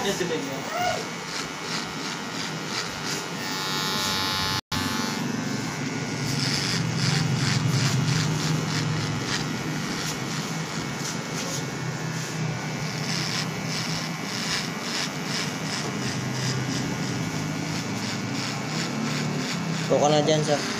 Yes, depende. Ito ka na dyan, sir.